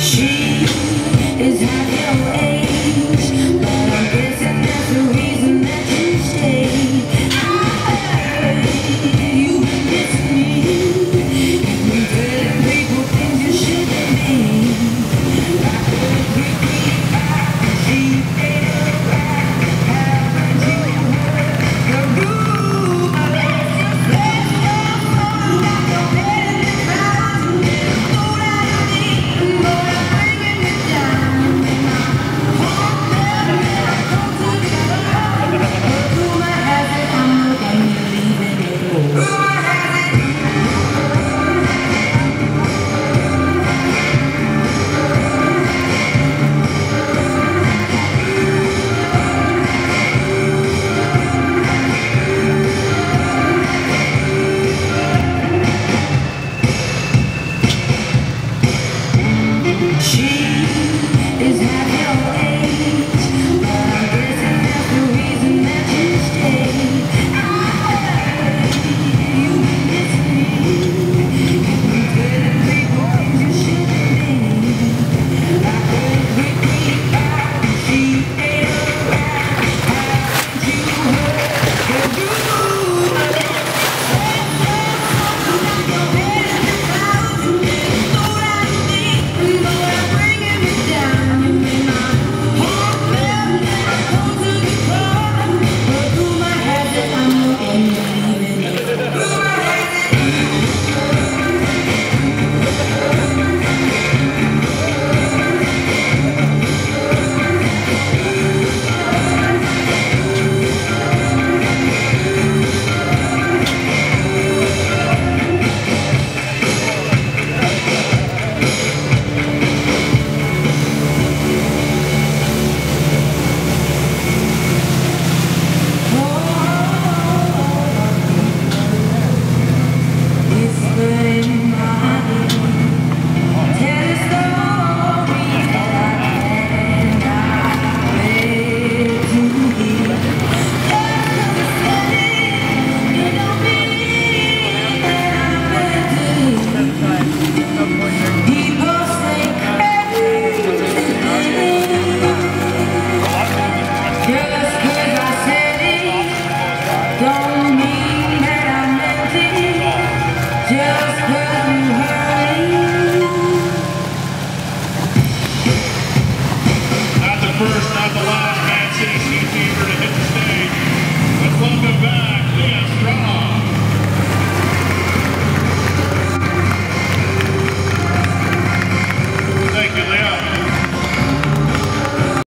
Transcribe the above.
She first, not the last, Man City Sea Fever to hit the stage. Let's welcome back the Astrology.